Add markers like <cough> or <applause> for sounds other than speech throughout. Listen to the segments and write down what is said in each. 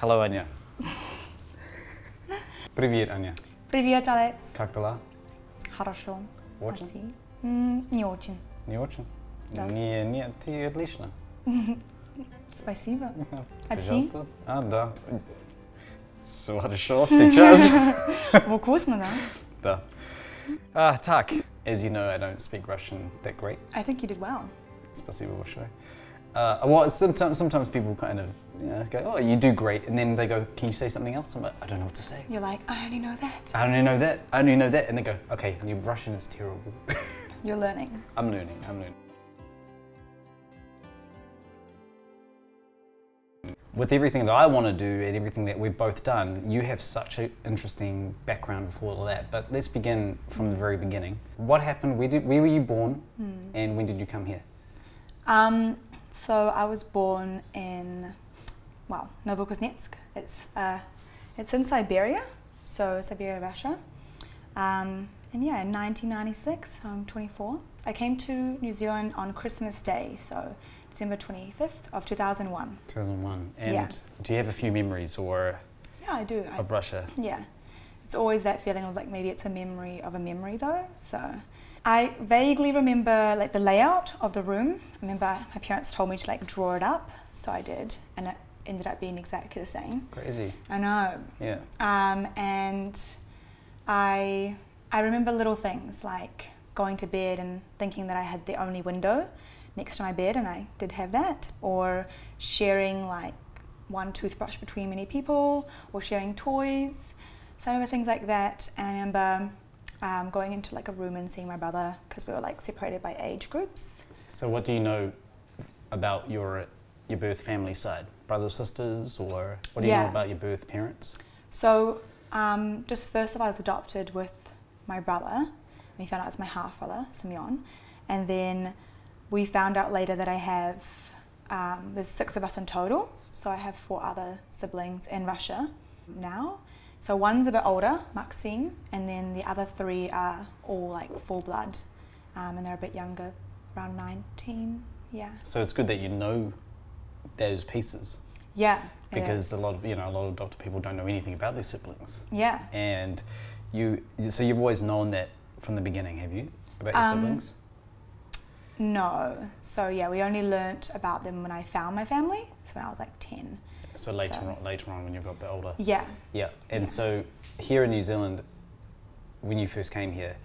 Hello, Anya. Привет, Аня. Привет, Алекс. Как дела? Хорошо. Очень? А ты? М, Не очень. Не очень? Да. Не, нет, ты отлично. Спасибо. А ты? Пожалуйста. А, да. Все хорошо сейчас. Вкусно, да? да. А, так. As you know, I don't speak Russian that great. I think you did well. Спасибо большое. Uh, well, sometimes, sometimes people kind of you know, go, oh, you do great, and then they go, can you say something else? I'm like, I don't know what to say. You're like, I only know that. I only know that. I only know that, and they go, okay, your Russian is terrible. <laughs> You're learning. I'm learning. I'm learning. With everything that I want to do and everything that we've both done, you have such an interesting background with all of that. But let's begin from the very beginning. What happened? Where, did, where were you born, and when did you come here? Um, so I was born in, well, Novokuznetsk. It's uh, it's in Siberia, so Siberia, Russia. Um, and yeah, in 1996, I'm 24. I came to New Zealand on Christmas Day, so December 25th of 2001. 2001. And Yeah. do you have a few memories or Yeah, I do. I, of Russia? Yeah. It's always that feeling of like maybe it's a memory of a memory though. So I vaguely remember like the layout of the room. I remember my parents told me to like draw it up, so I did, and it ended up being exactly the same. Crazy. I know. Yeah. Um, and I I remember little things like going to bed and thinking that I had the only window next to my bed, and I did have that, or sharing like one toothbrush between many people, or sharing toys. So I remember things like that, and I remember um, going into like a room and seeing my brother because we were like separated by age groups. So what do you know about your your birth family side? Brothers, sisters, or what do you know about your birth parents? So, um, just first of all, I was adopted with my brother. We found out it's my half brother, Simeon. And then we found out later that I have, um, there's six of us in total. So I have four other siblings in Russia now. So one's a bit older, Maxime, and then the other three are all like full blood. Um, and they're a bit younger, around 19. Yeah. So it's good that you know those pieces Yeah. because a lot of you know a lot of adopted people don't know anything about their siblings, Yeah. and you so you've always known that from the beginning, have you, about your Um, siblings? No. So yeah, we only learnt about them when I found my family. So when I was like ten. So later so- on, later on when you got a bit older. Yeah. Yeah, and Yeah. so here in New Zealand, when you first came here,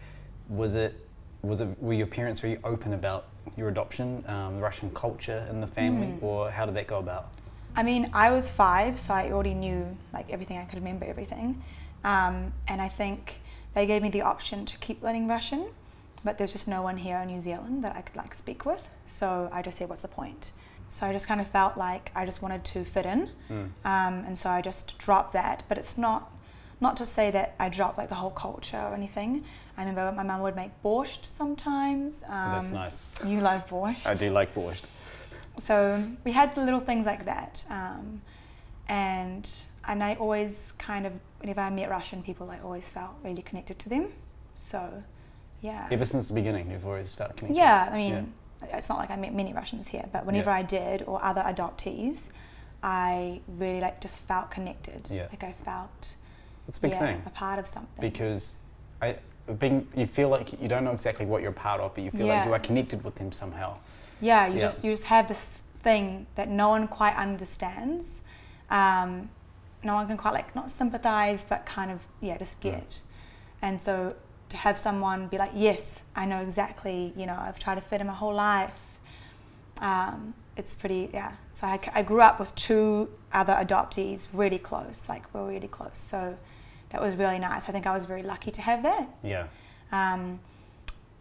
was it was it were your parents very open about your adoption, um, Russian culture in the family, Mm. or how did that go about? I mean, I was five, so I already knew like everything. I could remember everything, um, and I think they gave me the option to keep learning Russian, but there's just no one here in New Zealand that I could like speak with. So I just said, "What's the point?" So I just kind of felt like I just wanted to fit in, Mm. um, and so I just dropped that. But it's not not to say that I dropped like the whole culture or anything. I remember my mum would make borscht sometimes. Um, That's nice. You love borscht. I do like borscht. So we had little things like that, um, and and I always kind of whenever I met Russian people, I always felt really connected to them. So, yeah, Ever since the beginning, you've always felt connected. yeah. I mean, it's not like I met many Russians here, but whenever Yeah. I did or other adoptees, I really like just felt connected. Yeah. Like I felt it's a big yeah, thing a part of something. because I being you feel like you don't know exactly what you're a part of, but you feel like you are connected with them somehow. Yeah, you Yeah. just you just have this thing that no one quite understands. Um, no one can quite like not sympathize, but kind of yeah, just get. And so to have someone be like, yes, I know exactly. You know, I've tried to fit in my whole life. Um, it's pretty yeah. So I, I grew up with two other adoptees, really close. Like we're really close. So that was really nice. I think I was very lucky to have that. Yeah, Um,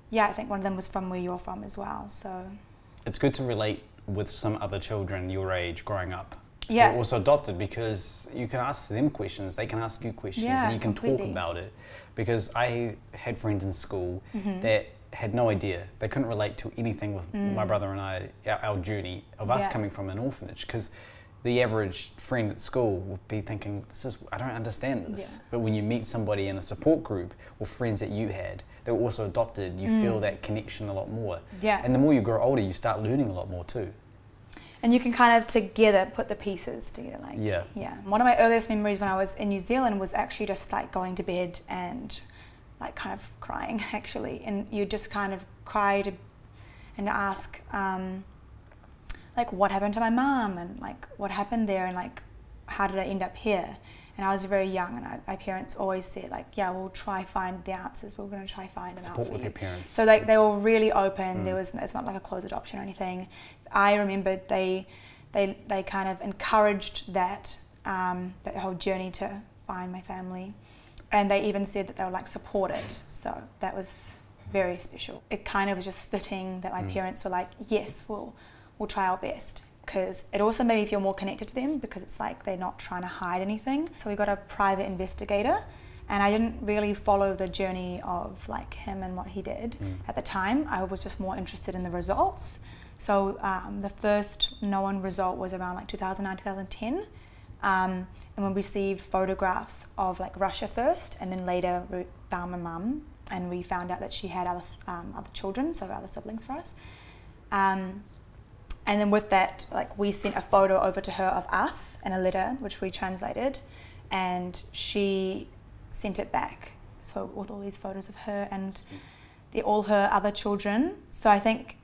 yeah, I think one of them was from where you're from as well. So it's good to relate with some other children your age growing up. Yeah, also adopted because you can ask them questions, they can ask you questions, Yeah, and you can talk about it. Because I had friends in school Mhm. that had no idea. They couldn't relate to anything with my Mm. brother and I, our, our journey of us Yeah. coming from an orphanage. Because the average friend at school would be thinking, "This is I don't understand this." Yeah. But when you meet somebody in a support group or friends that you had that were also adopted, you feel Mm. that connection a lot more. yeah. And the more you grow older, you start learning a lot more too. And you can kind of together put the pieces together. Like Yeah. yeah. One of my earliest memories when I was in New Zealand was actually just like going to bed and like kind of crying <laughs> actually, and you just kind of cry to, and ask um, like what happened to my mom and like what happened there and like how did I end up here. And I was very young, and I, my parents always said like, "Yeah, we'll try find the answers. We're going to try find out Support with you." your parents. So they, they were really open. Mm. There was it's not like a closed adoption or anything. I remembered they they they kind of encouraged that um, that whole journey to find my family, and they even said that they would like support it. So that was very special. It kind of was just fitting that my Mm. parents were like, yes, we'll we'll try our best. Because it also made me feel more connected to them because it's like they're not trying to hide anything. So we got a private investigator, and I didn't really follow the journey of like him and what he did Mm. at the time. I was just more interested in the results. So um, the first known result was around like 2009, 2010. Um, and we received photographs of like Russia first, and then later we found my mum, and we found out that she had other um, other children, so other siblings for us. Um, and then with that, like we sent a photo over to her of us and a letter, which we translated, and she sent it back. So with all these photos of her and the, all her other children. So I think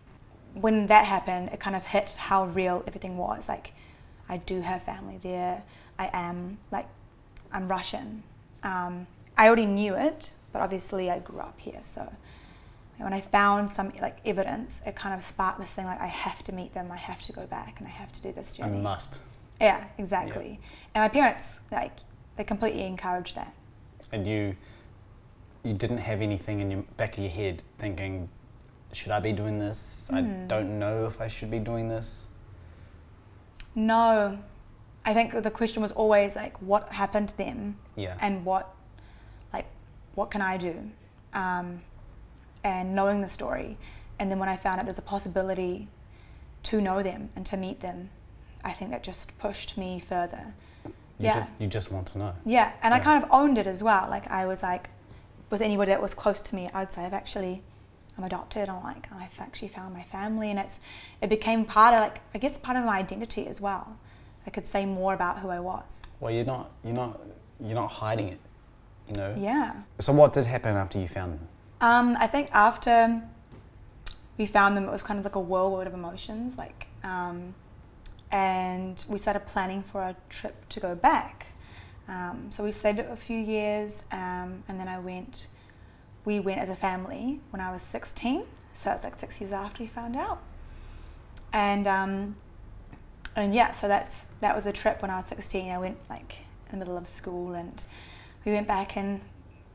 when that happened, it kind of hit how real everything was. Like, I do have family there. I am like, I'm Russian. Um, I already knew it, but obviously I grew up here. So when I found some like evidence, it kind of sparked this thing like I have to meet them. I have to go back and I have to do this I journey. must. Yeah, exactly. And my parents like they completely encouraged that. And you, you didn't have anything in your back of your head thinking, should I be doing this? I Hmm. don't know if I should be doing this. No, I think the question was always like, what happened to them, Yeah. and what, like, what can I do, um, and knowing the story, and then when I found out there's a possibility to know them and to meet them, I think that just pushed me further. you yeah. Just, you just want to know. Yeah, and I kind of owned it as well. Like I was like, with anybody that was close to me, I'd say I've actually, I'm adopted. I'm like, I've actually found my family, and it's, it became part of like, I guess part of my identity as well. I could say more about who I was. Well, you're not, you're not, you're not hiding it. You know. Yeah. So what did happen after you found them? Um, I think after we found them, it was kind of like a whirlwind of emotions. Like, um, and we started planning for our trip to go back. Um, so we saved it a few years, um, and then I went. We went as a family when I was 16, so it's like six years after we found out. And um, and yeah, so that's that was a trip when I was 16. I went like in the middle of school, and we went back, and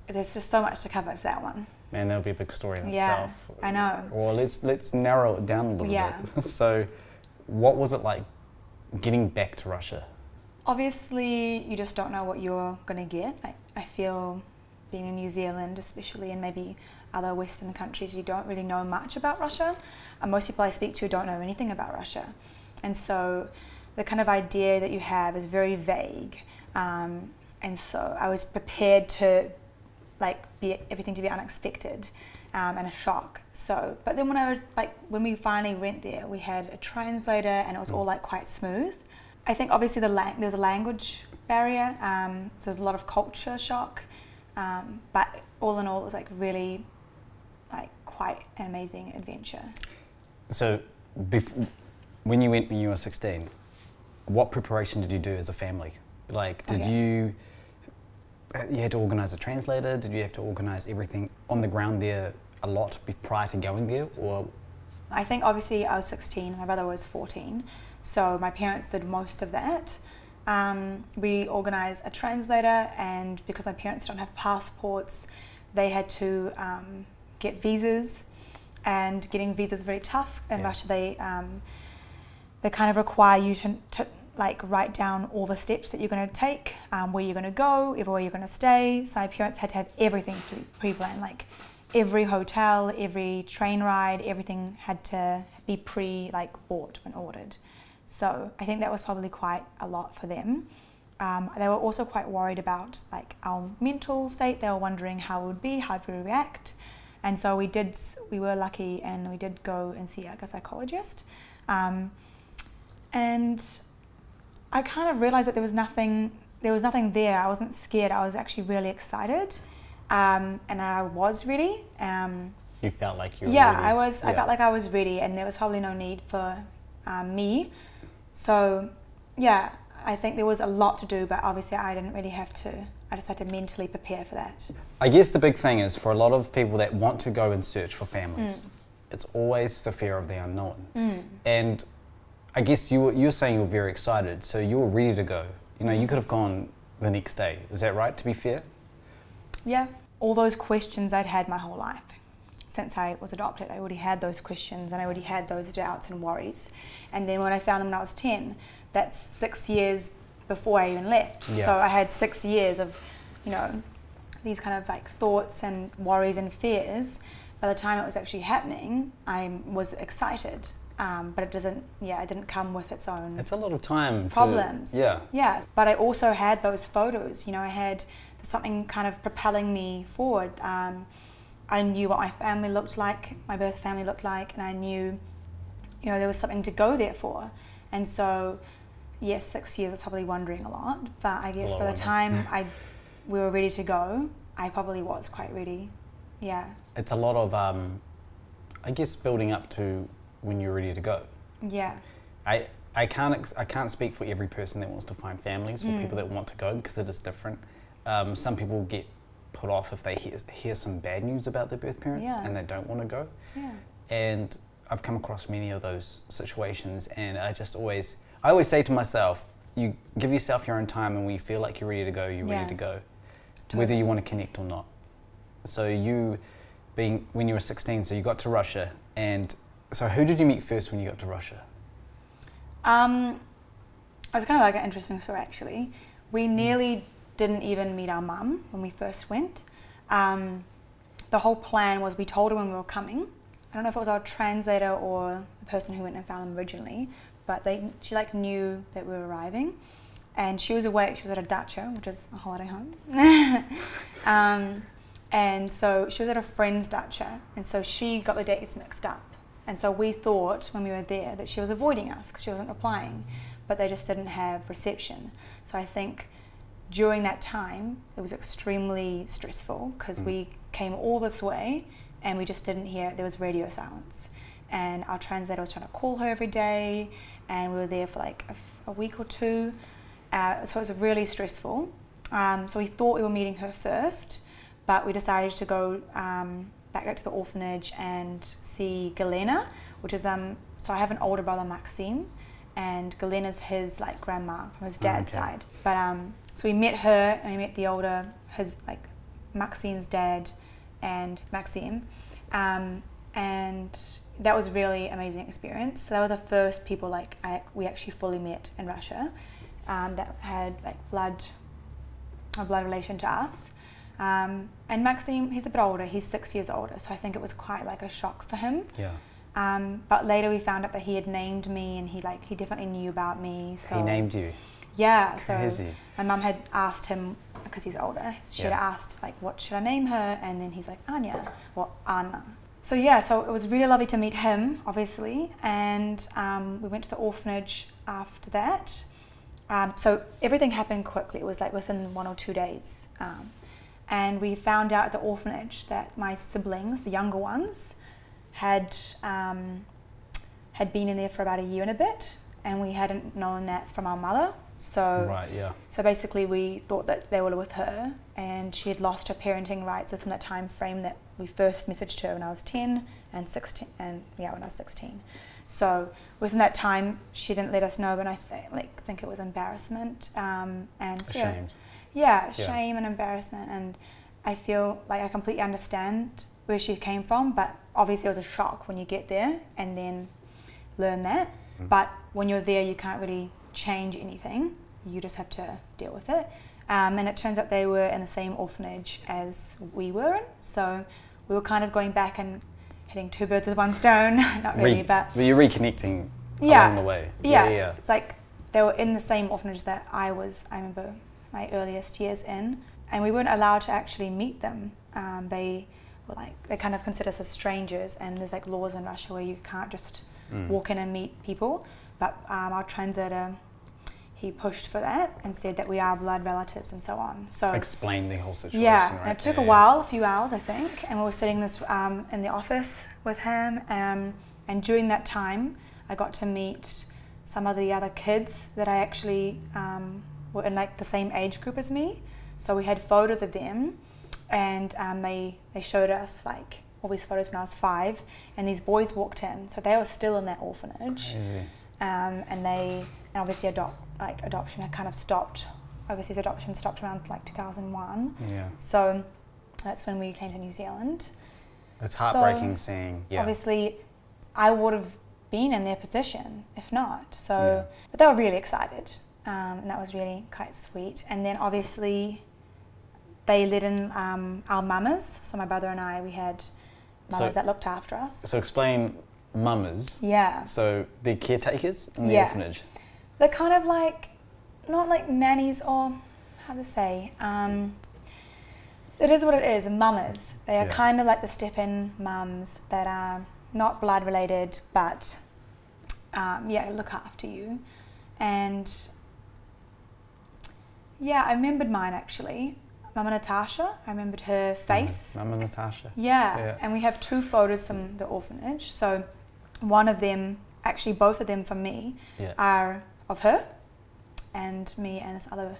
there's just so much to cover for that one. Man, that would be a big story in Yeah, itself. I know. Well, let's let's narrow it down a little Yeah. bit. <laughs> so, what was it like getting back to Russia? Obviously, you just don't know what you're going to get. I, I feel being in New Zealand, especially, and maybe other Western countries, you don't really know much about Russia. And most people I speak to don't know anything about Russia. And so the kind of idea that you have is very vague. Um, and so I was prepared to like be everything to be unexpected um, and a shock. So, but then when I like when we finally went there, we had a translator and it was all like quite smooth. I think obviously the lang- there's a language barrier, um, so there's a lot of culture shock. Um, but all in all, it was like really like quite an amazing adventure. So, bef- when you went when you were 16, what preparation did you do as a family? Like, did Okay. you you had to organize a translator? Did you have to organize everything on the ground there a lot prior to going there, or I think obviously I was 16, my brother was 14, so my parents did most of that. Um, we organised a translator, and because my parents don't have passports, they had to um, get visas, and getting visas is very tough in Yeah. Russia. They um, they kind of require you to, to like write down all the steps that you're going to take, um, where you're going to go, everywhere you're going to stay. So my parents had to have everything pre- pre-planned, like every hotel, every train ride, everything had to be pre like bought and ordered. So I think that was probably quite a lot for them. Um, they were also quite worried about like our mental state. They were wondering how it would be, how we react, and so we did. We were lucky, and we did go and see like a psychologist. Um, and I kind of realized that there was nothing there was nothing there. I wasn't scared. I was actually really excited, um, and I was ready. Um, you felt like you were yeah, ready. I was. I felt like I was ready, and there was probably no need for um, me. So, yeah, I think there was a lot to do, but obviously I didn't really have to. I just had to mentally prepare for that. I guess the big thing is for a lot of people that want to go and search for families, it's always the fear of the unknown. Mm. And I guess you were, you were saying you were very excited, so you were ready to go. You know, you mm. could have gone the next day. Is that right? To be fair, Yeah, all those questions I'd had my whole life since I was adopted. I already had those questions and I already had those doubts and worries. And then when I found them when I was 10, that's six years before I even left. Yeah. So I had six years of, you know, these kind of like thoughts and worries and fears. By the time it was actually happening, I was excited. Um, but it doesn't, yeah, it didn't come with its own it's a lot of time. to- problems. yeah. Yeah. But I also had those photos. You know, I had something kind of propelling me forward. Um, I knew what my family looked like, my birth family looked like, and I knew, you know, there was something to go there for. And so, yes, six years is probably wondering a lot. But I guess by the time <laughs> I we were ready to go, I probably was quite ready. Yeah. It's a lot of, um, I guess, building up to when you're ready to go. Yeah. I, I can't ex- I can't speak for every person that wants to find families or Mm. people that want to go because it is different. Um, some people get put off if they hear, hear some bad news about their birth parents Yeah. and they don't want to go. Yeah. And I've come across many of those situations, and I just always I always say to myself, you give yourself your own time, and when you feel like you're ready to go, you're Yeah. ready to go, whether you want to connect or not. So you, being when you were 16, so you got to Russia, and so who did you meet first when you got to Russia? Um, it was kind of like an interesting story actually. We nearly didn't even meet our mum when we first went. Um, the whole plan was we told her when we were coming. I don't know if it was our translator or the person who went and found them originally, but they she like knew that we were arriving, and she was away. She was at a dacha, which is a holiday home. <laughs> um, and so she was at a friend's dacha, and so she got the dates mixed up. And so we thought when we were there that she was avoiding us because she wasn't replying, but they just didn't have reception. So I think during that time it was extremely stressful because Mm. we came all this way and we just didn't hear. There was radio silence, and our translator was trying to call her every day, and we were there for like a week or two. Uh, so it was really stressful. Um, so we thought we were meeting her first, but we decided to go um, back out to the orphanage and see Galena, which is um. So I have an older brother Maxime, and Galena's his like grandma from his dad's okay. side. But um, so we met her and we met the older his like Maxime's dad and Maxime, um, and that was really amazing experience. So they were the first people like I, we actually fully met in Russia um, that had like blood a blood relation to us. Um, and Maxime, he's a bit older. He's six years older, so I think it was quite like a shock for him. Yeah. Um, but later we found out that he had named me, and he like he definitely knew about me. So he named you. yeah. So Crazy. my mum had asked him because he's older. She had asked like, "What should I name her?" And then he's like, "Anya," or Anna. So yeah, so it was really lovely to meet him, obviously, and um, we went to the orphanage after that. Um, so everything happened quickly. It was like within one or two days, um, and we found out at the orphanage that my siblings, the younger ones, had um, had been in there for about a year and a bit, and we hadn't known that from our mother. So Right. Yeah. so basically, we thought that they were with her, and she had lost her parenting rights within that time frame that we first messaged her when I was ten and sixteen, and yeah, when I was sixteen. So within that time, she didn't let us know, and I th- like think it was embarrassment um, and. Ashamed. Yeah, Yeah. shame and embarrassment, and I feel like I completely understand where she came from, but obviously it was a shock when you get there and then learn that. Mm. But when you're there, you can't really change anything. You just have to deal with it. Um, and it turns out they were in the same orphanage as we were in, so we were kind of going back and hitting two birds with one stone. <laughs> Not really, Re- but you're reconnecting Yeah. along the way. yeah, Yeah. Yeah. it's like they were in the same orphanage that I was. I remember my earliest years in, and we weren't allowed to actually meet them. Um, they were like they kind of consider us as strangers, and there's like laws in Russia where you can't just Mm. walk in and meet people. but um, our translator he pushed for that and said that we are blood relatives and so on. So explain the whole situation. yeah, right? it took Yeah, a while, a few hours, I think, and we were sitting this um, in the office with him. Um, and during that time, I got to meet some of the other kids that I actually um, were in like the same age group as me. So we had photos of them, and um, they they showed us like all these photos when I was five, and these boys walked in, so they were still in that orphanage um, and they and obviously adopt like adoption had kind of stopped. Overseas adoption stopped around like 2001. Yeah, So that's when we came to New Zealand. it's heartbreaking seeing. Yeah, Obviously, I would have been in their position if not. So, Yeah. but they were really excited, um, and that was really quite sweet. And then obviously, they let in um, our mamas. So my brother and I, we had mamas So- that looked after us. So explain mamas. Yeah. So they're caretakers in the Yeah. orphanage. they're kind of like not like nannies or how to say um, it is what it is mamas they are Yeah. kind of like the step-in mums that are not blood related but um, yeah look after you and yeah i remembered mine actually mama natasha i remembered her face Mama Natasha. yeah. Yeah. and we have two photos from the orphanage. So one of them, actually both of them for me, Yeah. are of her and me and this other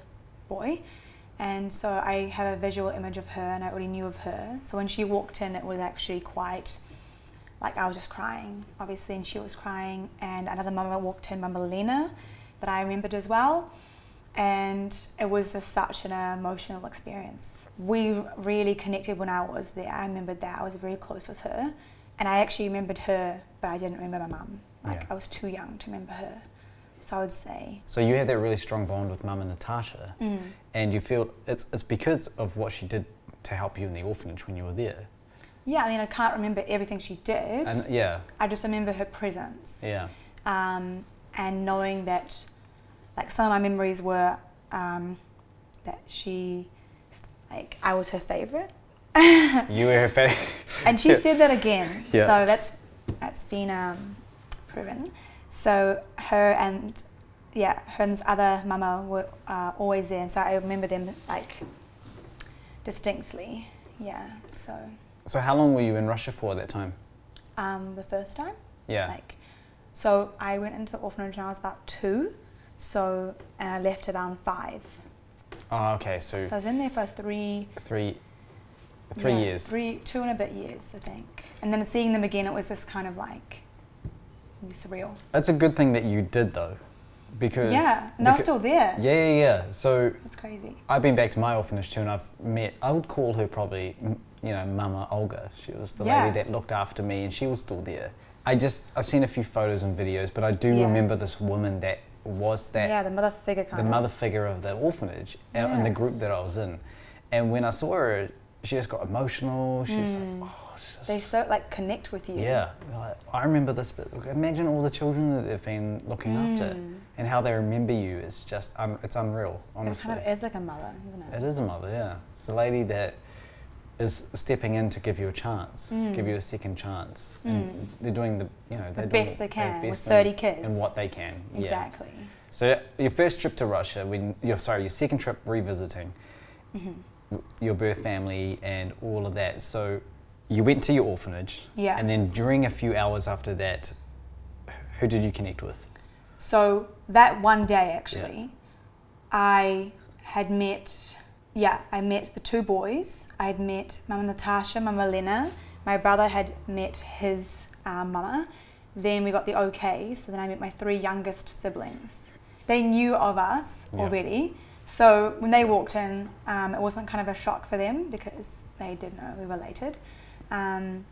boy. And so I have a visual image of her and I already knew of her. So when she walked in, it was actually quite like I was just crying, obviously, and she was crying. And another mama walked in, Mama Lena, that I remembered as well. And it was just such an emotional experience. We really connected when I was there. I remembered that I was very close with her. And I actually remembered her, but I didn't remember my mum. Like Yeah. I was too young to remember her. So I would say, So you had that really strong bond with mum and Natasha, mm, and you feel it's it's because of what she did to help you in the orphanage when you were there. yeah, I mean, I can't remember everything she did. And yeah, I just remember her presence. yeah, um, and knowing that like some of my memories were um, that she like I was her favorite <laughs> you were her favorite. <laughs> and she said that again Yeah. so that's that's been um, proven so her and yeah her and this other mama were uh, always there and so I remember them like distinctly yeah so So how long were you in Russia for at that time? um, the first time Yeah. Like, so I went into the orphanage when I was about two, so and I left around five. oh, okay. So So I was in there for three, three, three yeah, years. three, two and a bit years, I think. And then seeing them again, it was just kind of like surreal. That's a good thing that you did though, because yeah, and they're still there. Yeah, yeah, yeah. So It's crazy. I've been back to my orphanage too, and I've met. I would call her probably, you know, Mama Olga. She was the Yeah. lady that looked after me, and she was still there. I just I've seen a few photos and videos, but I do Yeah. remember this woman that was that yeah, the mother figure kind the of. mother figure of the orphanage and in the group that I was in. And when I saw her, she just got emotional. She's Mm. like, oh, just, They so like connect with you. yeah. Like, I remember this, but imagine all the children that they've been looking after Mm. and how they remember you. It's just, it's unreal, It honestly. kind of is like a mother, isn't It it? is a mother, yeah. It's a lady that is stepping in to give you a chance, Mm. give you a second chance. And Mm. they're doing the, you know, The they're doing best they can with best 30 in, kids. in what they can. Yeah. Exactly. So your first trip to Russia, when you're sorry, your second trip revisiting hmm your birth family and all of that. So you went to your orphanage, Yeah. and then during a few hours after that, who did you connect with? So that one day, actually, I had met, yeah, I met the two boys. I had met Mama Natasha, Mama Lena. My brother had met his um, mama. Then we got the okay, so then I met my three youngest siblings. They knew of us Yeah. already. So when they walked in, um, it wasn't kind of a shock for them because they did know we were related. Um,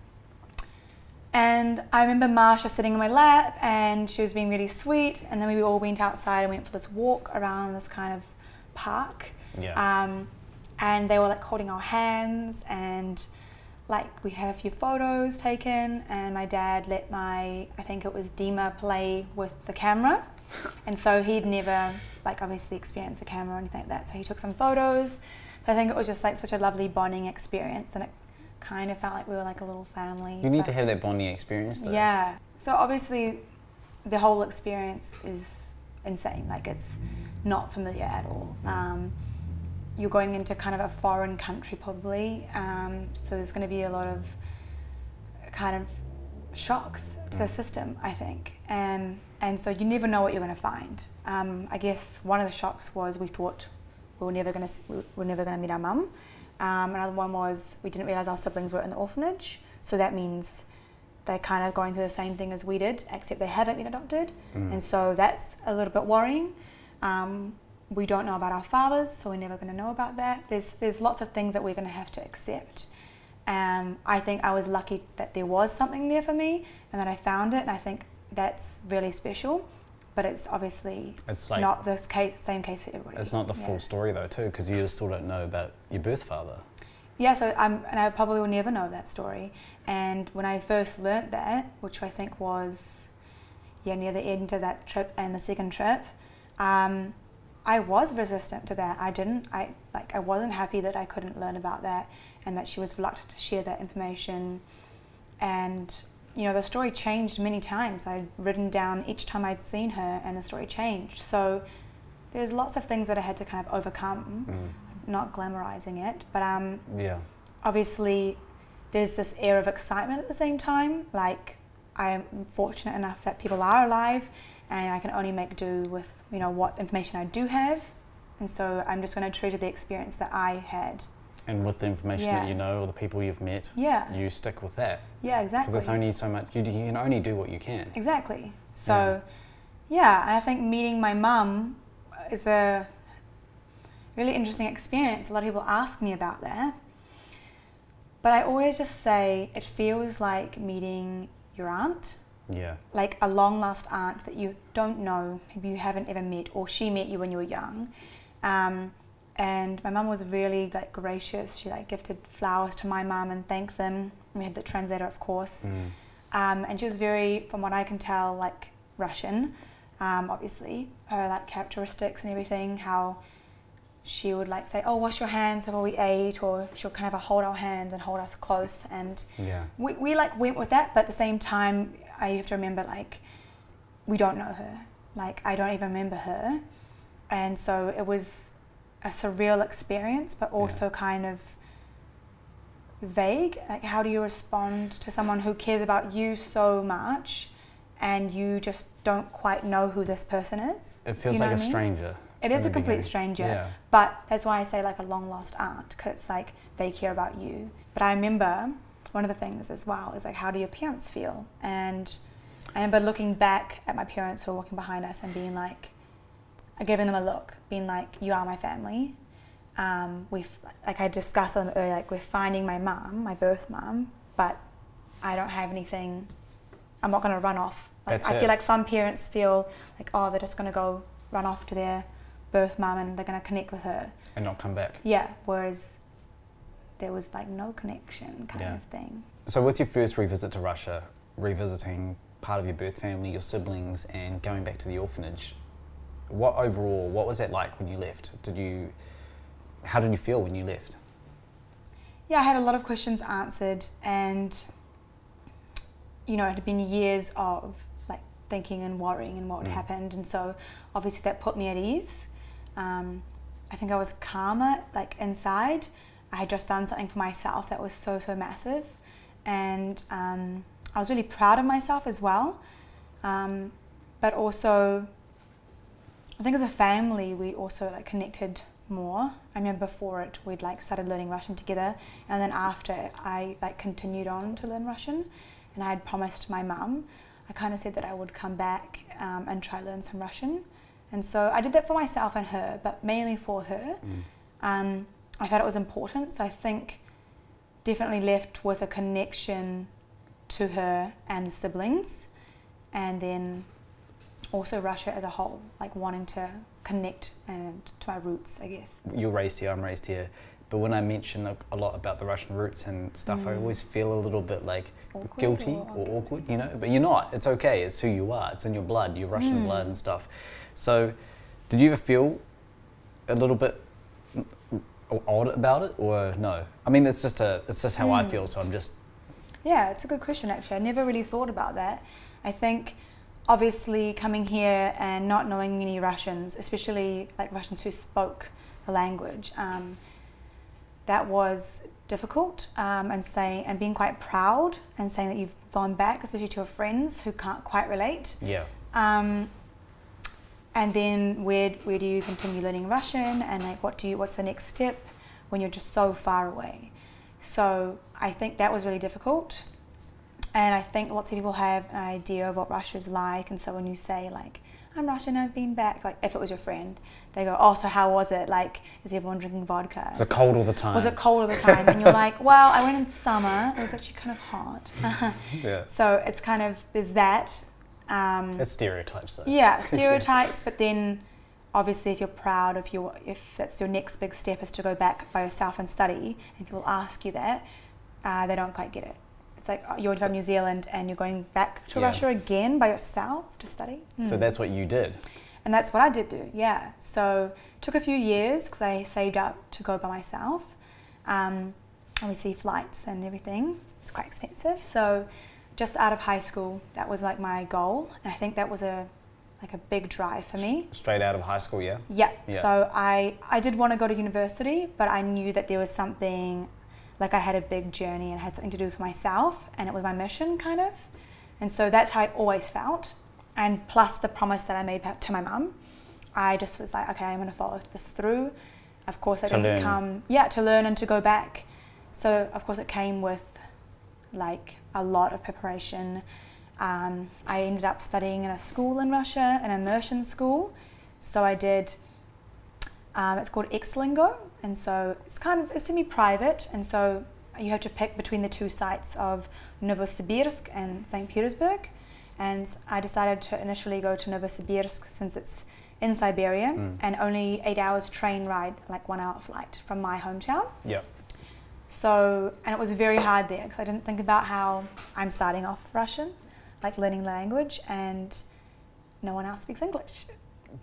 and I remember Marsha sitting in my lap and she was being really sweet. And then we all went outside and went for this walk around this kind of park. Yeah. Um, and they were like holding our hands and like we had a few photos taken. And my dad let my, I think it was Dima play with the camera. <laughs> And so he'd never like obviously experienced the camera or anything like that. So he took some photos. So I think it was just like such a lovely bonding experience and it kind of felt like we were like a little family. you need to have that bonding experience. Though. yeah. So obviously, the whole experience is insane. Like it's not familiar at all. Um, you're going into kind of a foreign country probably, um, so there's going to be a lot of kind of shocks to the system, I think. And and so you never know what you're going to find. Um, I guess one of the shocks was we thought we were never going to we were never going to meet our mum. Um, another one was we didn't realize our siblings were in the orphanage, so that means they're kind of going through the same thing as we did, except they haven't been adopted, Mm. and so that's a little bit worrying. Um, we don't know about our fathers, so we're never going to know about that. There's there's lots of things that we're going to have to accept. Um, I think I was lucky that there was something there for me, and that I found it, and I think that's really special. But it's obviously It's like not the case, same case for everybody. it's not the Yeah. full story though, too, because you still don't know about your birth father. Yeah, so I'm, and I probably will never know that story. And when I first learnt that, which I think was, yeah, near the end of that trip and the second trip, um, I was resistant to that. I didn't, I like, I wasn't happy that I couldn't learn about that, and that she was reluctant to share that information. And you know, the story changed many times. I'd written down each time I'd seen her, and the story changed. So there's lots of things that I had to kind of overcome. Mm. Not glamorizing it, but um, Yeah. obviously there's this air of excitement at the same time. Like I'm fortunate enough that people are alive, and I can only make do with you know what information I do have, and so I'm just going to treasure the experience that I had. And with the information Yeah. that you know or the people you've met, Yeah, you stick with that. yeah, exactly. Because there's only so much, you, you can only do what you can. Exactly. So, yeah, and I think meeting my mum is a really interesting experience. A lot of people ask me about that. But I always just say it feels like meeting your aunt, Yeah. like a long lost aunt that you don't know, maybe you haven't ever met, or she met you when you were young. Um, and my mum was really like gracious. She like gifted flowers to my mum and thanked them. We had the translator, of course. Mm. Um, and she was very, from what I can tell, like Russian. Um, obviously, her like characteristics and everything. How she would like say, "Oh, wash your hands before we ate," or she'll kind of hold our hands and hold us close. And Yeah. we, we like went with that, but at the same time, I have to remember like we don't know her. Like I don't even remember her, and so it was a surreal experience, but also kind of vague. Like how do you respond to someone who cares about you so much, and you just don't quite know who this person is? It feels You know like a mean? stranger. It is a complete beginning. stranger. Yeah. But that's why I say like a long lost aunt, because it's like they care about you. But I remember one of the things as well is like how do your parents feel? And I remember looking back at my parents who were walking behind us and being like, I giving them a look, being like, "You are my family." Um, we've like I discussed with them earlier, like we're finding my mom my birth mom but I don't have anything. I'm not going to run off. Like, That's I it. feel like some parents feel like, oh, they're just going to go run off to their birth mom and they're going to connect with her. And not come back. Yeah, whereas there was like no connection kind Yeah. of thing. So, with your first revisit to Russia, revisiting part of your birth family, your siblings, and going back to the orphanage, what overall, what was that like when you left? Did you, how did you feel when you left? Yeah, I had a lot of questions answered, and you know, it had been years of like thinking and worrying and what had Mm. happened, and so obviously that put me at ease. Um, I think I was calmer, like inside. I had just done something for myself that was so so massive, and um, I was really proud of myself as well. Um, but also, I think as a family, we also like connected more. I remember before it, we'd like started learning Russian together, and then after, I like continued on to learn Russian, and I had promised my mum. I kind of said that I would come back um, and try learn some Russian, and so I did that for myself and her, but mainly for her. Mm. I thought it was important, so I think definitely left with a connection to her and the siblings, and then also Russia as a whole, like wanting to connect and to my roots, I guess. You're raised here, I'm raised here. But when I mention a, a lot about the Russian roots and stuff, I Mm. always feel a little bit like Awkward guilty or or awkward, you know. But you're not. It's okay. It's who you are. It's in your blood. Your Russian Mm. blood and stuff. So, did you ever feel a little bit odd about it, or no? I mean, it's just a. It's just how I Mm. feel. So I'm just. Yeah, it's a good question actually. I never really thought about that. I think obviously coming here and not knowing any Russians, especially like Russians who spoke the language, um, that was difficult. Um, and saying and being quite proud and saying that you've gone back, especially to your friends who can't quite relate. Yeah. Um, and then where where do you continue learning Russian and like what do you what's the next step when you're just so far away? So I think that was really difficult. And I think lots of people have an idea of what Russia's like and so when you say like I'm Russian, I've been back, like if it was your friend, they go, Oh, so how was it? Like, is everyone drinking vodka? Was it cold all the time? Was it cold all the time? and you're like, Well, I went in summer, it was actually kind of hot. <laughs> yeah. So it's kind of there's that. Um, It's stereotypes though. yeah, <laughs> stereotypes. but then, obviously, if you're proud, of your, if that's your next big step is to go back by yourself and study, and people ask you that, uh, they don't quite get it. It's like oh, you're So- from New Zealand and you're going back to Yeah. Russia again by yourself to study. So Hmm. that's what you did. and that's what I did do. Yeah. So took a few years because I saved up to go by myself. Um, obviously, flights and everything. It's quite expensive. So just out of high school, that was like my goal, and I think that was a like a big drive for me. Straight out of high school, yeah. Yeah. Yeah. So I I did want to go to university, but I knew that there was something like I had a big journey and had something to do for myself, and it was my mission kind of. And so that's how I always felt. And plus the promise that I made to my mum, I just was like, okay, I'm going to follow this through. Of course, I To didn't learn. come, yeah, to learn and to go back. So of course, it came with like a lot of preparation. Um, I ended up studying in a school in Russia, an immersion school. So I did. Um, it's called Xlingo, and so it's kind of it's semi-private, and so you have to pick between the two sites of Novosibirsk and St. Petersburg. And I decided to initially go to Novosibirsk since it's in Siberia Mm. and only eight hours train ride, like one hour flight from my hometown. Yeah. So, and it was very hard there because I didn't think about how I'm starting off Russian, like learning the language, and no one else speaks English.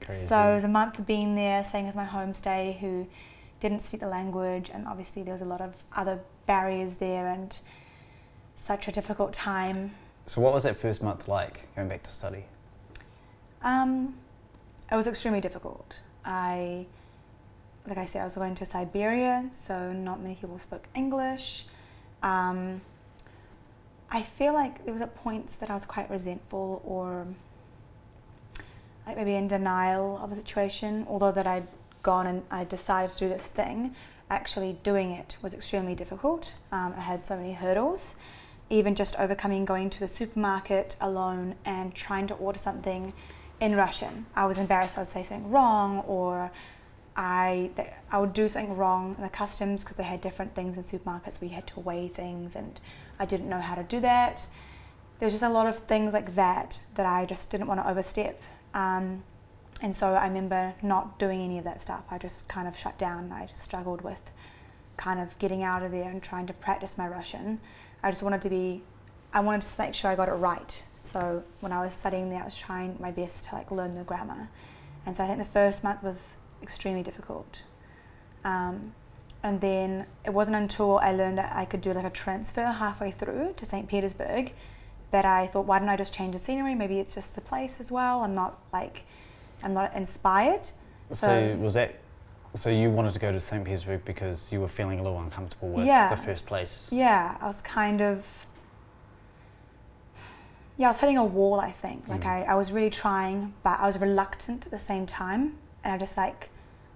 Crazy. So it was a month of being there, staying with my homestay who didn't speak the language, and obviously there was a lot of other barriers there, and such a difficult time. So what was that first month like going back to study? Um, it was extremely difficult. I, like I said, I was going to Siberia, so not many people spoke English. Um, I feel like there was at points that I was quite resentful or like maybe in denial of a situation, although that I'd gone and I decided to do this thing. Actually, doing it was extremely difficult. Um, I had so many hurdles. Even just overcoming going to the supermarket alone and trying to order something in Russian. I was embarrassed I would say something wrong or I, I would do something wrong in the customs because they had different things in supermarkets. We had to weigh things and I didn't know how to do that. There's just a lot of things like that that I just didn't want to overstep. Um, and so I remember not doing any of that stuff. I just kind of shut down. I just struggled with kind of getting out of there and trying to practice my Russian. I just wanted to be, I wanted to make sure I got it right. So when I was studying there, I was trying my best to like learn the grammar. And so I think the first month was extremely difficult. Um, and then it wasn't until I learned that I could do like a transfer halfway through to St. Petersburg that I thought, why don't I just change the scenery? Maybe it's just the place as well. I'm not like, I'm not inspired. So, was that so you wanted to go to St. Petersburg because you were feeling a little uncomfortable with Yeah. the first place? Yeah, I was kind of. Yeah, I was hitting a wall, I think. Like, Mm. I, I was really trying, but I was reluctant at the same time. And I just like,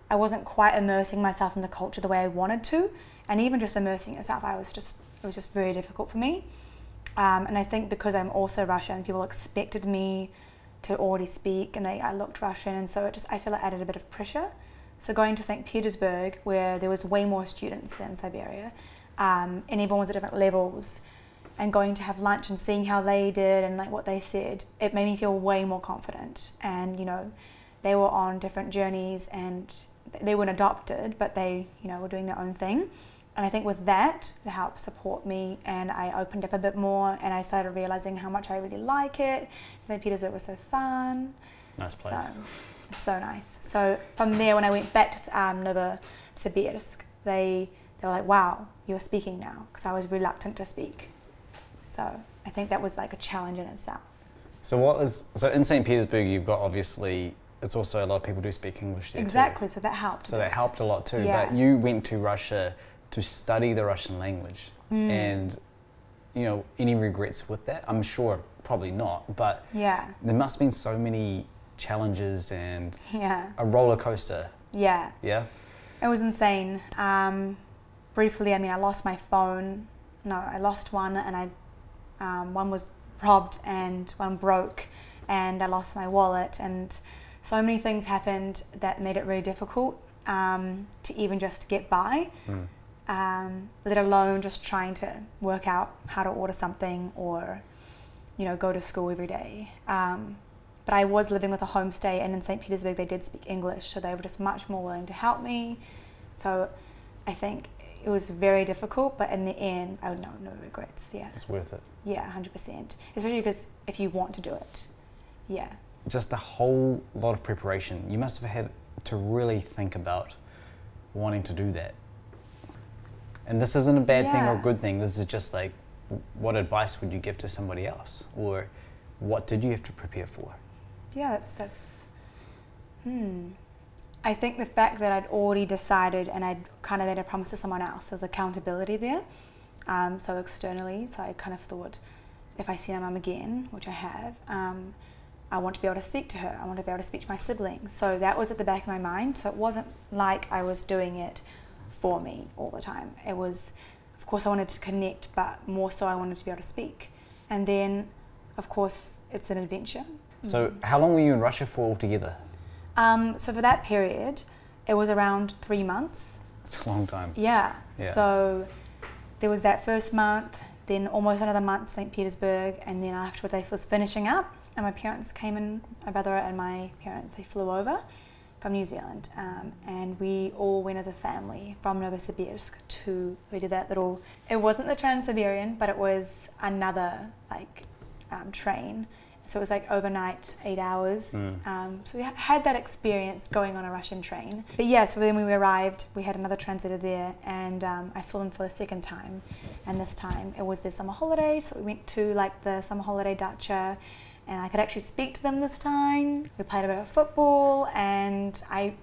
I wasn't quite immersing myself in the culture the way I wanted to. And even just immersing yourself, I was just, it was just very difficult for me. Um, and I think because I'm also Russian, people expected me to already speak and they, I looked Russian. And so it just, I feel it added a bit of pressure. So going to St. Petersburg, where there was way more students than Siberia, um, and everyone was at different levels, and going to have lunch and seeing how they did and like what they said, it made me feel way more confident. And you know, they were on different journeys and they weren't adopted, but they you know were doing their own thing. And I think with that, it helped support me, and I opened up a bit more, and I started realizing how much I really like it. St. Petersburg was so fun. Nice place. So, so nice. So from there, when I went back to um, Novosibirsk, they they were like, "Wow, you're speaking now," because I was reluctant to speak. So I think that was like a challenge in itself. So what is so in St. Petersburg? You've got obviously it's also a lot of people do speak English there too. Exactly, so that helped. So that helped a lot too. Yeah. But you went to Russia to study the Russian language, Mm. and you know any regrets with that? I'm sure probably not, but Yeah, there must have been so many challenges and yeah, a roller coaster. yeah. Yeah. It was insane. Um, briefly, I mean, I lost my phone. No, I lost one, and I um, one was robbed, and one broke, and I lost my wallet, and so many things happened that made it really difficult um, to even just get by. Mm. um, let alone just trying to work out how to order something or, you know, go to school every day. Um, but I was living with a homestay, and in St. Petersburg, they did speak English, so they were just much more willing to help me. So I think it was very difficult, but in the end, I would no, no regrets. Yeah, It's worth it. yeah, 100%. Especially because if you want to do it, yeah. Just a whole lot of preparation. You must have had to really think about wanting to do that. And this isn't a bad thing or a good thing. This is just like, what advice would you give to somebody else, or what did you have to prepare for? Yeah, that's that's. Hmm. I think the fact that I'd already decided and I'd kind of made a promise to someone else, there's accountability there. Um, so externally, so I kind of thought, if I see my mum again, which I have, um, I want to be able to speak to her. I want to be able to speak to my siblings. So that was at the back of my mind. So it wasn't like I was doing it for me all the time. It was, of course, I wanted to connect, but more so I wanted to be able to speak. And then, of course, it's an adventure. So, how long were you in Russia for altogether? Um, so for that period, it was around three months. It's a long time. Yeah. Yeah. So there was that first month, then almost another month St. Petersburg, and then afterwards I was finishing up, and my parents came in, my brother and my parents, they flew over from New Zealand, um, and we all went as a family from Novosibirsk to, we did that little, it wasn't the Trans-Siberian, but it was another like um, train. So it was like overnight, eight hours. Mm. Um, so we ha- had that experience going on a Russian train. But yeah, so then when we arrived, we had another translator there, and um, I saw them for the second time. And this time it was their summer holiday, so we went to like the summer holiday dacha, and I could actually speak to them this time. We played a bit of football, and I,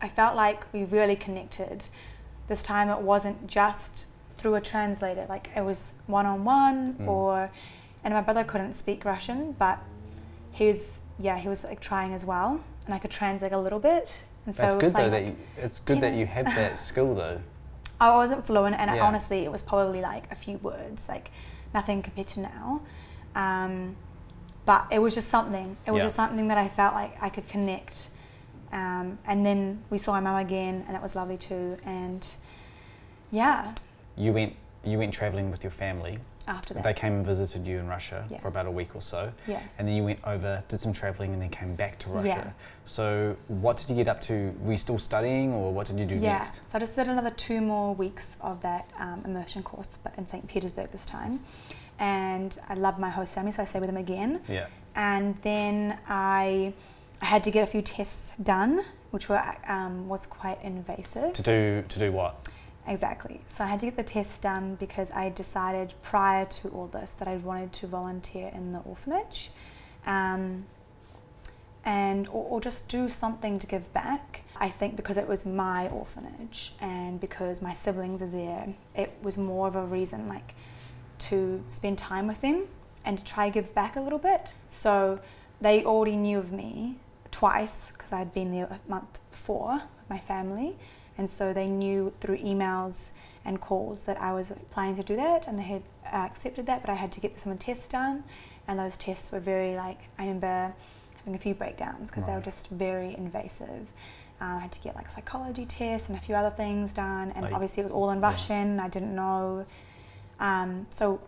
I felt like we really connected. This time it wasn't just through a translator, like it was one on one, Mm. or, and my brother couldn't speak Russian, but he was yeah he was like trying as well and i could translate a little bit and so That's good though. played, That you, it's good that you tennis. have that <laughs> skill though. i wasn't fluent and I, Yeah. honestly it was probably like a few words like nothing compared to now um, but it was just something it was Yeah. just something that i felt like i could connect um, and then we saw my mum again and it was lovely too and yeah You went you went traveling with your family. after that They came and visited you in Russia Yeah. for about a week or so, yeah and then you went over, did some traveling, and then came back to Russia. Yeah. So, what did you get up to? Were you still studying, or what did you do yeah. next? So I just did another two more weeks of that um, immersion course, but in St. Petersburg this time. And I loved my host family, so I stayed with them again. Yeah. And then I, I had to get a few tests done, which were um, was quite invasive. To do to do what? Exactly. So I had to get the tests done because I decided prior to all this that I wanted to volunteer in the orphanage, um, and or, or just do something to give back. I think because it was my orphanage and because my siblings are there, it was more of a reason like to spend time with them and to try give back a little bit. So they already knew of me twice because I had been there a month before with my family, and so they knew through emails and calls that I was planning to do that, and they had uh, accepted that. But I had to get some tests done, and those tests were very like I remember having a few breakdowns because they were just very invasive. Uh, I had to get like psychology tests and a few other things done, and Like- obviously it was all in yeah. Russian. I didn't know, um, so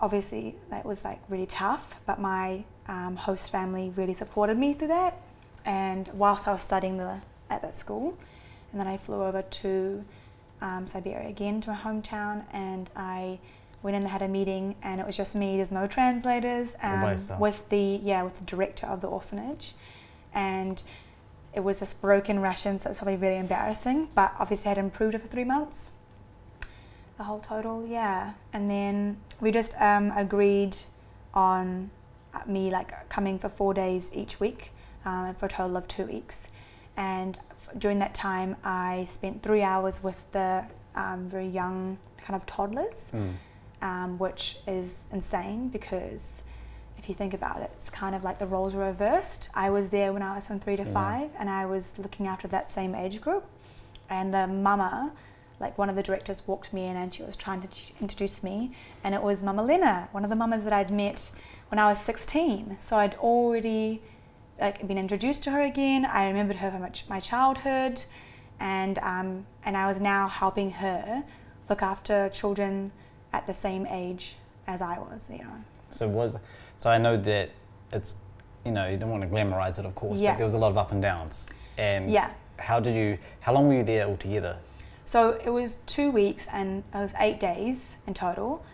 obviously that was like really tough. But my um, host family really supported me through that, and whilst I was studying the, at that school, and then I flew over to um, Siberia again to my hometown, and I went in and had a meeting, and it was just me. There's no translators, um, with the yeah with the director of the orphanage, and it was just broken Russian, so it's probably really embarrassing. But obviously, I had improved over three months. The whole total, yeah. And then we just um, agreed on me like coming for four days each week um, for a total of two weeks. And f- during that time, I spent three hours with the um, very young kind of toddlers, Mm. um, which is insane because if you think about it, it's kind of like the roles were reversed. I was there when I was from three to Yeah. five, and I was looking after that same age group. And the mama, like one of the directors, walked me in and she was trying to introduce me, and it was Mama Lena, one of the mamas that I'd met when I was 16. So I'd already like been introduced to her again. I remembered her from my, my childhood, and um, and I was now helping her look after children at the same age as I was. You know. So was so I know that it's you know you don't want to glamorize it, of course, Yeah. but there was a lot of up and downs. And Yeah. how did you? How long were you there altogether? So it was two weeks and it was eight days in total.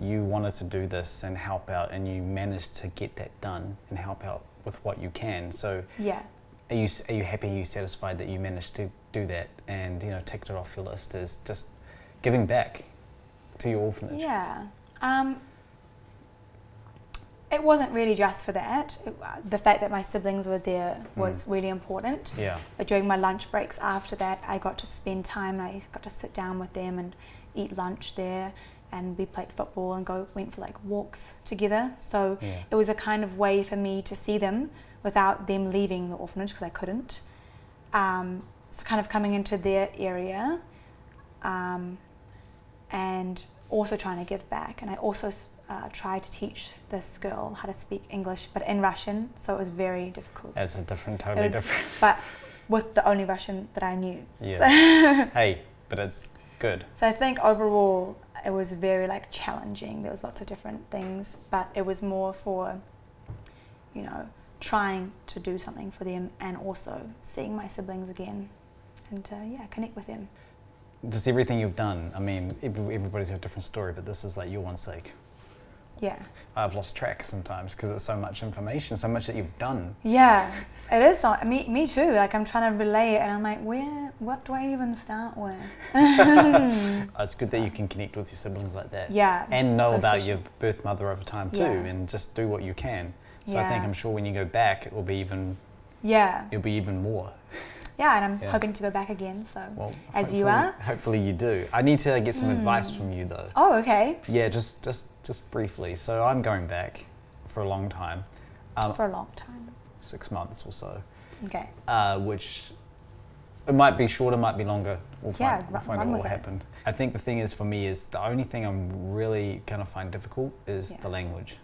You wanted to do this and help out, and you managed to get that done and help out with what you can. So Yeah. are you are you happy? Are you satisfied that you managed to do that and you know ticked it off your list as just giving back to your orphanage? Yeah. Um, it wasn't really just for that. It- uh, the fact that my siblings were there was really important. Yeah. But during my lunch breaks after that, I got to spend time. I got to sit down with them and eat lunch there, and we played football and go went for like walks together. So Yeah. it was a kind of way for me to see them without them leaving the orphanage because I couldn't. Um, so kind of coming into their area, um, and also trying to give back. And I also uh, tried to teach this girl how to speak English, but in Russian. So it was very difficult. It's a different, totally was- different. <laughs> but with the only Russian that I knew. Yeah. <laughs> hey, but it's good. So, so I think overall it was very like challenging. There was lots of different things, but it was more for, you know, trying to do something for them and also seeing my siblings again and uh, yeah, connect with them. Just everything you've done. I mean, everybody's got a different story, but this is like your one sake. Yeah. I've lost track sometimes because it's so much information, so much that you've done. Yeah, it is. so- Me, me too. Like I'm trying to relay it, and I'm like, where? What do I even start with? <laughs> It's good that you can connect with your siblings like that. yeah. And know so about special. your birth mother over time too, Yeah. and just do what you can. So I think I'm sure when you go back, it will be even Yeah, it'll be even more. yeah, and I'm Yeah. hoping to go back again. So. Well, As you are? Hopefully you do. I need to get some Hmm. advice from you though. Oh, okay. Yeah, just just just briefly. So I'm going back for a long time, um, For a long time. six months or so, Okay. uh, which it might be shorter, might be longer. We'll Yeah, find, we'll find out what it. happened. I think the thing is for me is the only thing I'm really gonna find difficult is Yeah. the language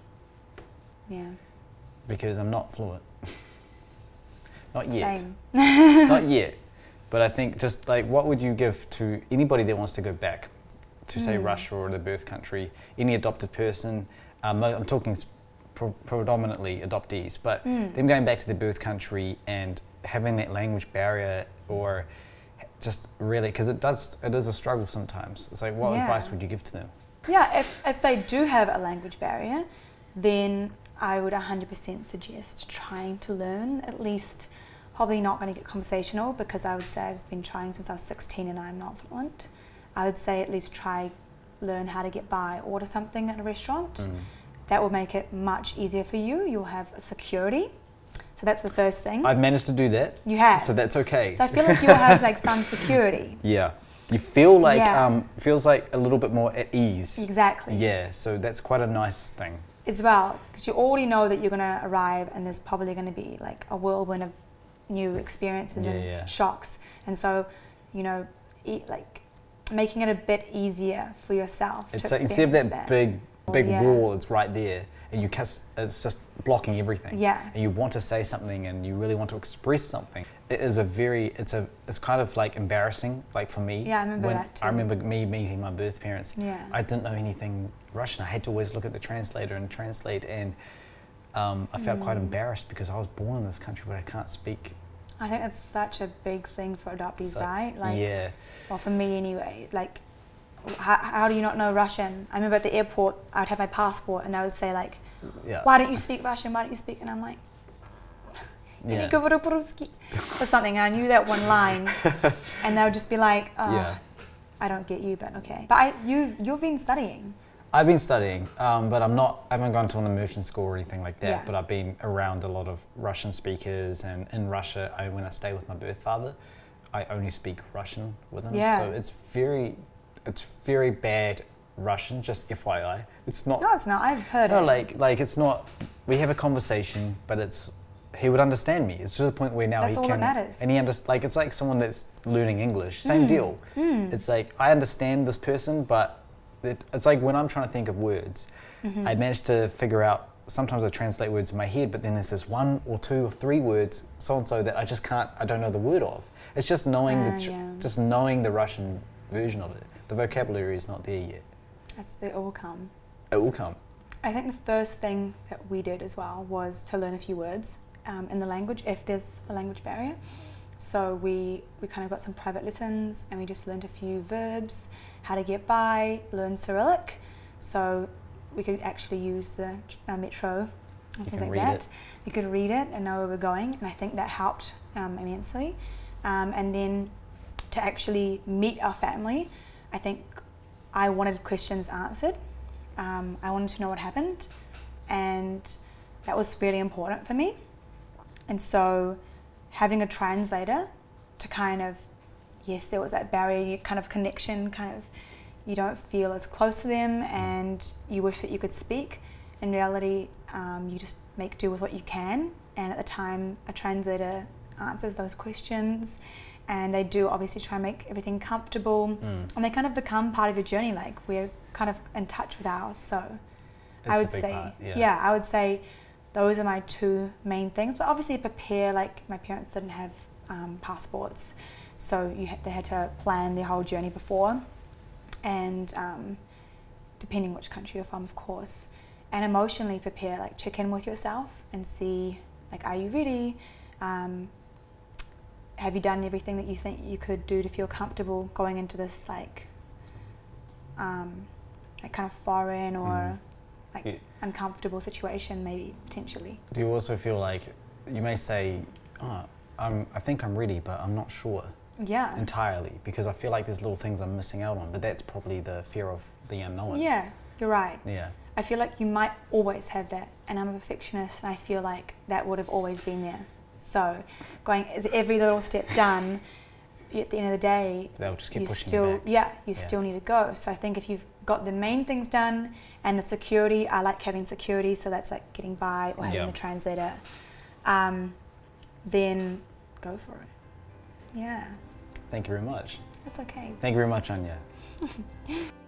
Yeah. because I'm not fluent. <laughs> not yet. Same. not <laughs> yet. But I think just like what would you give to anybody that wants to go back to say Mm. Russia or the birth country, any adopted person? Um, I'm talking pro- predominantly adoptees, but Mm. them going back to their birth country and having that language barrier or just really because it does it is a struggle sometimes. It's like what Yeah. advice would you give to them? Yeah, if, if they do have a language barrier, then I would 100% suggest trying to learn. At least, probably not going to get conversational because I would say I've been trying since I was 16 and I'm not fluent. I would say at least try learn how to get by, order something at a restaurant. Mm. That will make it much easier for you. You'll have security. So that's the first thing. I've managed to do that, you have. so that's okay. So I feel like you'll have like some <laughs> security. yeah, you feel like Yeah. um, feels like a little bit more at ease. Exactly. Yeah, so that's quite a nice thing. as well because you already know that you're going to arrive and there's probably going to be like a whirlwind of new experiences Yeah, and yeah. shocks and so you know eat like making it a bit easier for yourself It's like instead of that, experience big, big Yeah. wall, it's right there, and you cast, it's just blocking everything. yeah And you want to say something, and you really want to express something. It is a very, it's a, it's kind of like embarrassing, like for me. Yeah, I remember when that too. I remember me meeting my birth parents. yeah I didn't know anything Russian. I had to always look at the translator and translate, and um, I felt quite Mm. embarrassed because I was born in this country, but I can't speak. I think that's such a big thing for adoptees, so, right? Like, yeah. Well, for me anyway, like, how, how, do you not know Russian? I remember at the airport, I'd have my passport, and they would say like, yeah. "Why don't you speak Russian? Why don't you speak?" And I'm like, yeah. or something. And I knew that one line, <laughs> and they would just be like, oh, yeah. "I don't get you, but okay." But I, you, you've been studying. I've been studying, um, but I'm not. I haven't gone to an immersion school or anything like that. Yeah. But I've been around a lot of Russian speakers, and in Russia, I, when I stay with my birth father, I only speak Russian with him. Yeah. So it's very, it's very bad Russian. Just FYI, it's not. No, it's not. I've heard No, it. like like it's not. We have a conversation, but it's he would understand me. It's to the point where now That's he all can. that matters. And he understands. Like it's like someone that's learning English. Same Mm. deal. Mm. It's like I understand this person, but it, it's like when I'm trying to think of words, Mhm. I manage to figure out. Sometimes I translate words in my head, but then there's this one or two or three words, so and so, that I just can't. I don't know the word of. It's just knowing Ah, the tr- yeah. just knowing the Russian version of it. The vocabulary is not there yet. That's the all come. It will come. I think the first thing that we did as well was to learn a few words um, in the language if there's a language barrier. So we, we kind of got some private lessons and we just learned a few verbs, how to get by, learn Cyrillic. So we could actually use the uh, metro and things like that. it. We could read it and know where we're going, and I think that helped um, immensely. Um, and then to actually meet our family, I think I wanted questions answered. Um, I wanted to know what happened, and that was really important for me. And so, having a translator to kind of, yes, there was that barrier, kind of connection, kind of, you don't feel as close to them, and you wish that you could speak. In reality, um, you just make do with what you can, and at the time, a translator answers those questions, and they do obviously try and make everything comfortable Mm. and they kind of become part of your journey like we're kind of in touch with ours so i It's a would say part, yeah. yeah. i would say those are my two main things but obviously prepare like my parents didn't have um, passports so you had, they had to plan their whole journey before. And um, depending which country you're from of course. And emotionally prepare like check in with yourself and see like are you ready? Um, have you done everything that you think you could do to feel comfortable going into this like um, like kind of foreign or Mm. like Yeah. uncomfortable situation maybe potentially? Do you also feel like you may say, oh, I'm, I think I'm ready, but I'm not sure yeah entirely because I feel like there's little things I'm missing out on, but that's probably the fear of the unknown. yeah you're right Yeah. I feel like you might always have that, and I'm a perfectionist, and I feel like that would have always been there. So, going is every little step done, at the end of the day, They'll just keep you pushing still you back. yeah you Yeah. still need to go. So I think if you've got the main things done and the security, I like having security, so that's like getting by or having Yeah. a translator. Um, then go for it. Yeah, Thank you very much. that's okay. Thank you very much, Anya. <laughs>